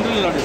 general knowledge